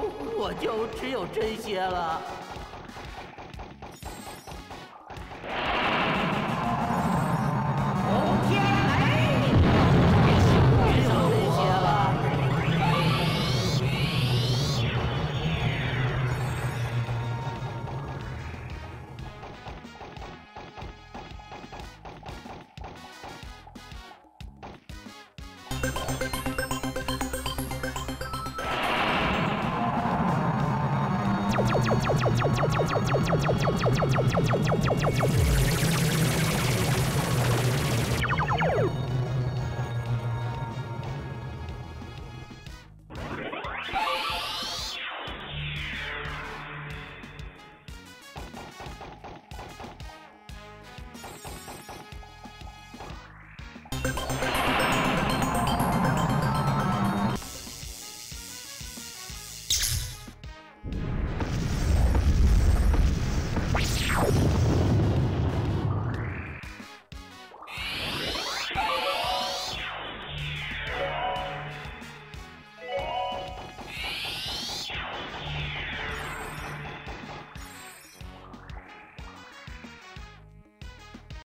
我就只有这些了。We'll be right.